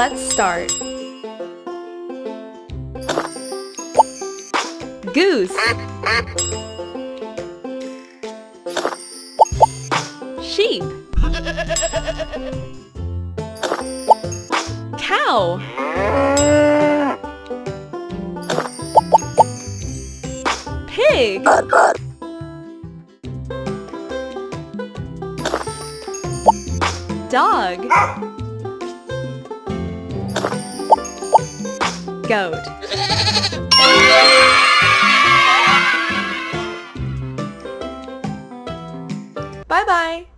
Let's start. Goose. Sheep. Cow. Pig. Dog Goat Bye-bye!